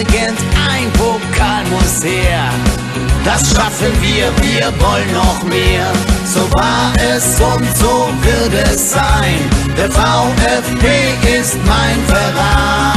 irgendein Pokal muss her. Das schaffen wir, wir wollen noch mehr. So war es und so wird es sein. Der VfB ist mein Verein.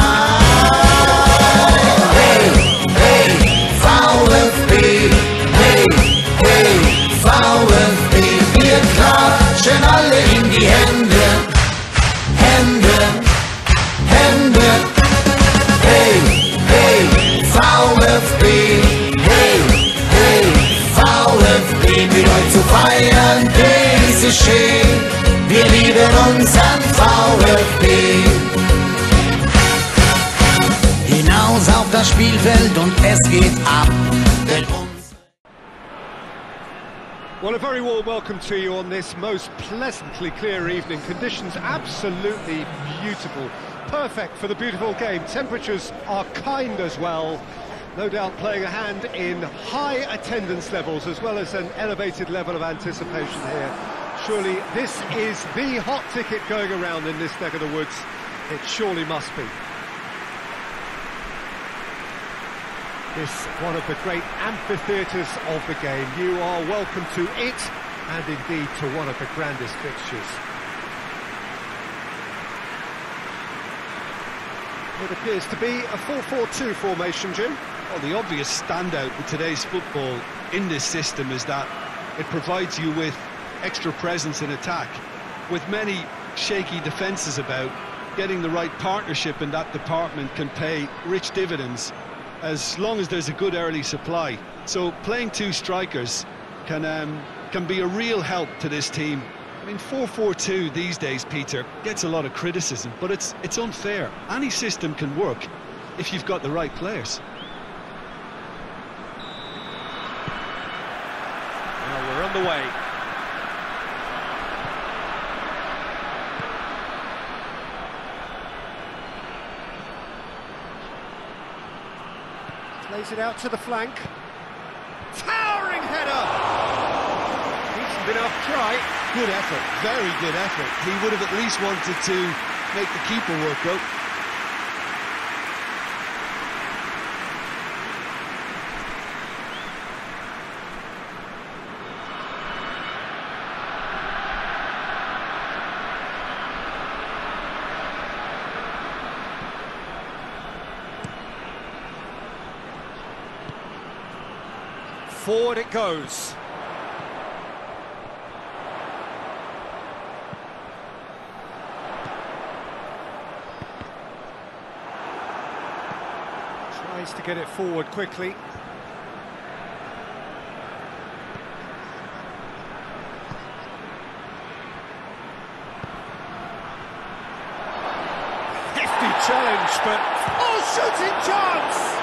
Unseren VfB. Hinaus auf das Spielfeld und es geht ab. Well, a very warm welcome to you on this most pleasantly clear evening. Conditions absolutely beautiful. Perfect for the beautiful game. Temperatures are kind as well. No doubt playing a hand in high attendance levels as well as an elevated level of anticipation here. Surely this is the hot ticket going around in this neck of the woods. It surely must be. This one of the great amphitheatres of the game. You are welcome to it and indeed to one of the grandest fixtures. It appears to be a 4-4-2 formation, Jim. Well, the obvious standout with today's football in this system is that it provides you with extra presence in attack. With many shaky defences about, getting the right partnership in that department can pay rich dividends as long as there's a good early supply. So playing two strikers can um, can be a real help to this team. I mean, 4-4-2 these days, Peter, gets a lot of criticism, but it's it's unfair. Any system can work if you've got the right players. Well, we're on the way. Plays it out to the flank. Towering header! Decent enough try. Good effort, very good effort. He would have at least wanted to make the keeper work though. Forward it goes. Tries to get it forward quickly. Hefty challenge, but oh, shooting chance!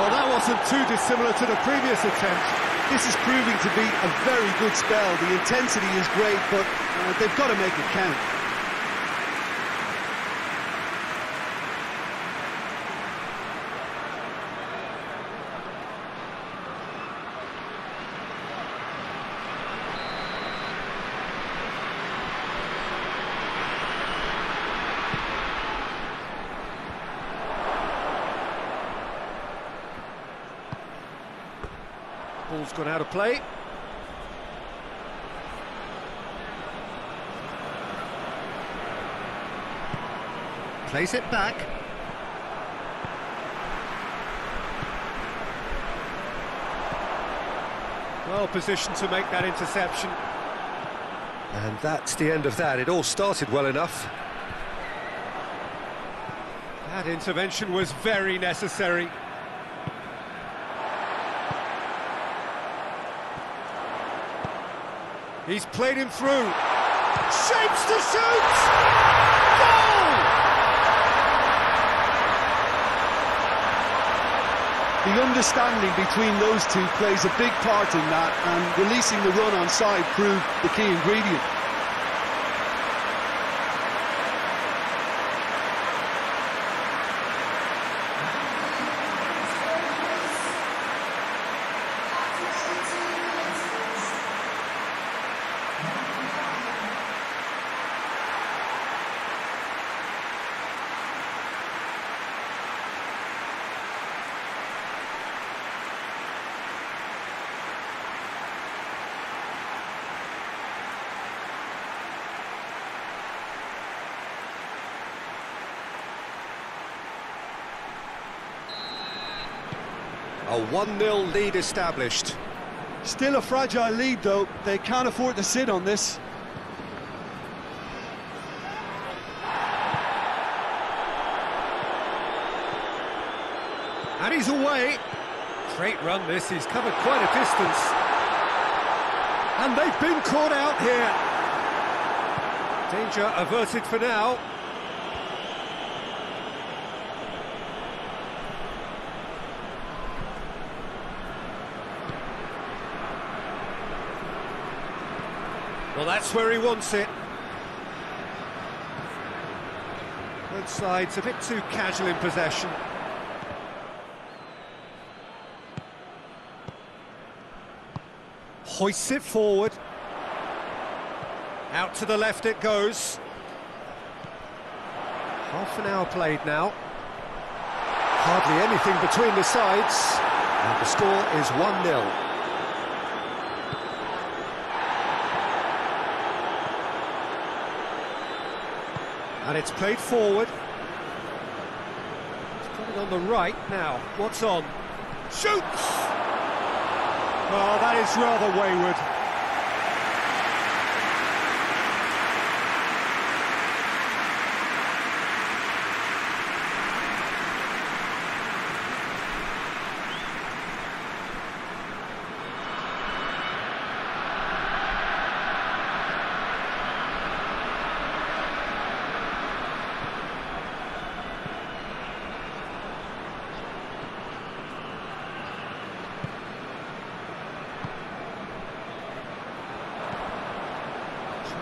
Well, that wasn't too dissimilar to the previous attempt. This is proving to be a very good spell. The intensity is great, but uh, they've got to make it count. Ball's gone out of play. Place it back. Well positioned to make that interception. And that's the end of that. It all started well enough. That intervention was very necessary. He's played him through. Shapes to shoot! Goal! The understanding between those two plays a big part in that, and releasing the run on side proved the key ingredient. A 1-0 lead established. Still a fragile lead, though. They can't afford to sit on this. And he's away. Great run this, he's covered quite a distance. And they've been caught out here. Danger averted for now. Well, that's where he wants it. Both sides a bit too casual in possession. Hoists it forward. Out to the left it goes. Half an hour played now. Hardly anything between the sides. And the score is 1-0. And it's played forward. It's coming on the right now. What's on? Shoots! Oh, that is rather wayward.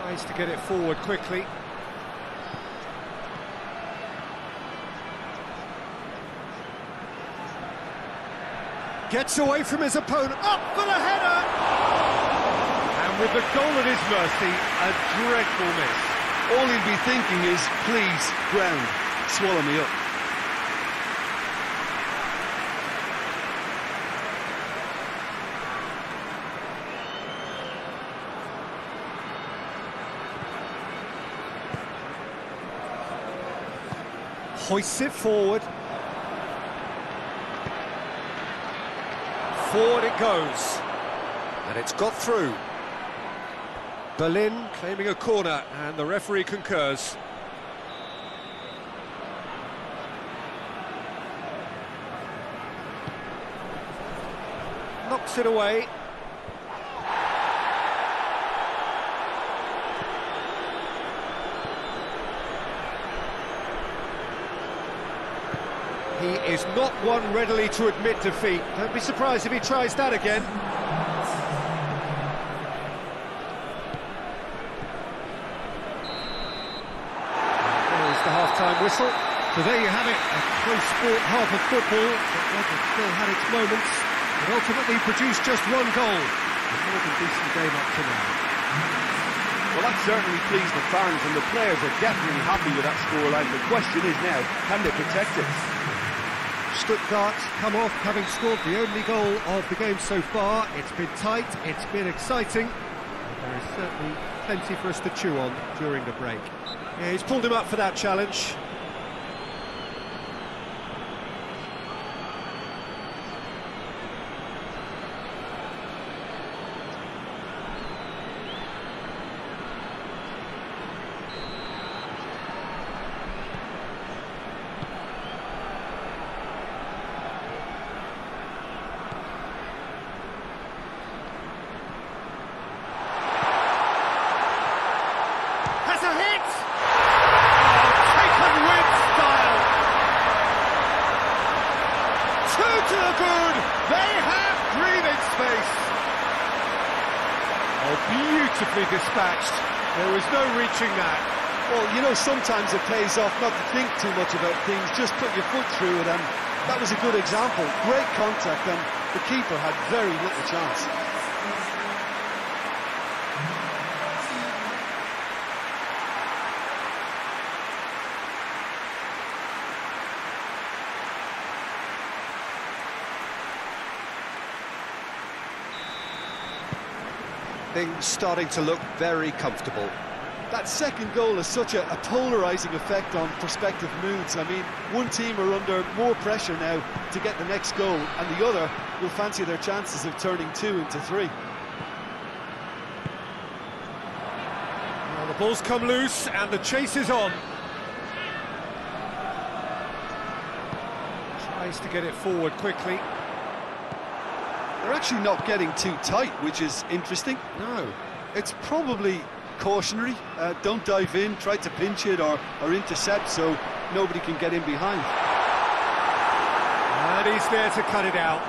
Tries to get it forward quickly. Gets away from his opponent, up for the header! And with the goal at his mercy, a dreadful miss. All he'll be thinking is, please, ground, swallow me up. Hoists it forward. Forward it goes. And it's got through. Berlin claiming a corner, and the referee concurs. Knocks it away. He is not one readily to admit defeat. Don't be surprised if he tries that again. There's the half-time whistle. So there you have it, a close sport half of football, but Reading still had its moments, but ultimately produced just one goal. A more than decent game up to now. Well, that certainly pleased the fans, and the players are definitely happy with that scoreline. The question is now, can they protect it? Stuttgart come off having scored the only goal of the game so far. It's been tight, it's been exciting. There is certainly plenty for us to chew on during the break. Yeah, he's pulled him up for that challenge. Has a hit! Oh, taken with style! Two to the good! They have breathing space! Oh, beautifully dispatched. There was no reaching that. Well, you know, sometimes it pays off not to think too much about things, just put your foot through it, and that was a good example. Great contact, and the keeper had very little chance. Things starting to look very comfortable. that second goal has such a, a polarising effect on prospective moods. I mean, one team are under more pressure now to get the next goal, and the other will fancy their chances of turning two into three. Well, the ball's come loose and the chase is on. Tries to get it forward quickly. They're actually not getting too tight, which is interesting. No. It's probably cautionary. Uh, don't dive in, try to pinch it or, or intercept so nobody can get in behind. And he's there to cut it out.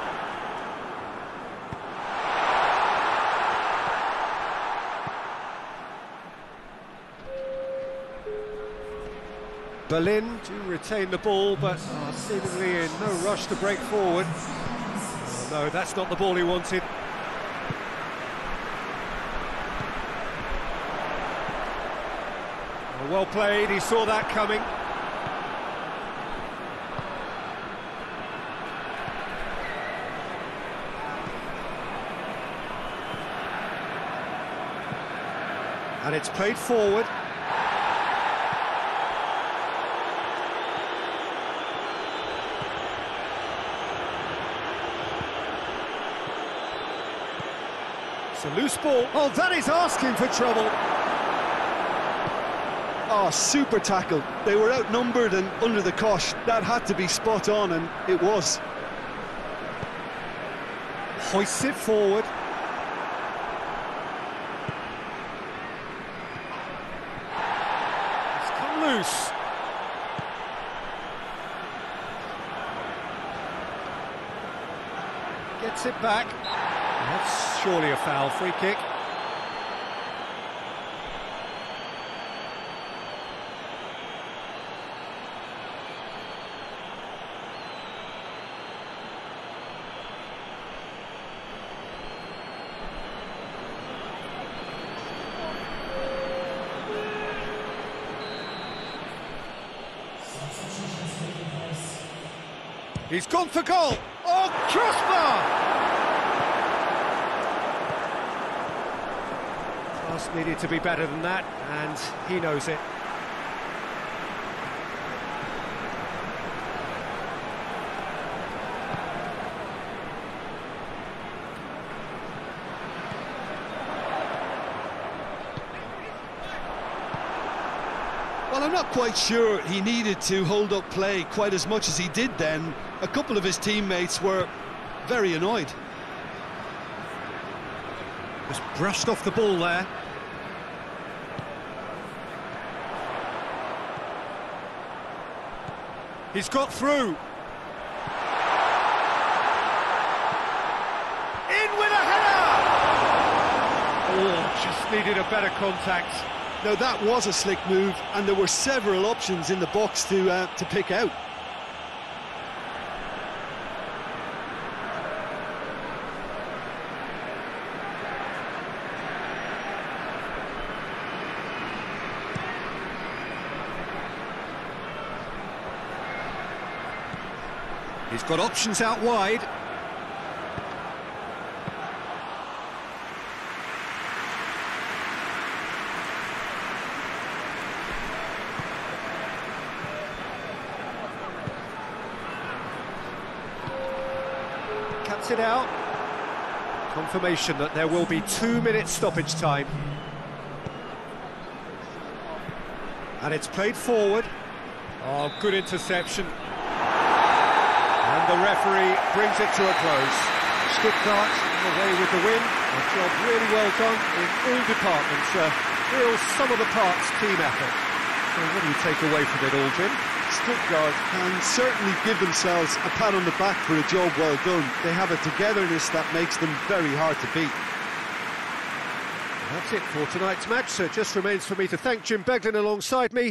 Berlin do retain the ball, but seemingly in no rush to break forward. No, that's not the ball he wanted. Well played, he saw that coming. And it's played forward. It's a loose ball. Oh, that is asking for trouble. Oh, super tackle. They were outnumbered and under the cosh. That had to be spot on, and it was. Hoists it forward. It's come loose. Gets it back. That's surely a foul free kick. He's gone for goal. Oh, crossbar! Needed to be better than that, and he knows it. Well, I'm not quite sure he needed to hold up play quite as much as he did then. A couple of his teammates were very annoyed. Just brushed off the ball there. He's got through. In with a header! Oh, just needed a better contact. Now, that was a slick move, and there were several options in the box to, uh, to pick out. He's got options out wide. Cuts it out. Confirmation that there will be two minutes stoppage time. And it's played forward. Oh, good interception. And the referee brings it to a close. Stuttgart away with the win. A job really well done in all departments. A real sum of the parts team effort. So what do you take away from it all, Jim? Stuttgart can certainly give themselves a pat on the back for a job well done. They have a togetherness that makes them very hard to beat. That's it for tonight's match. So it just remains for me to thank Jim Beglin alongside me.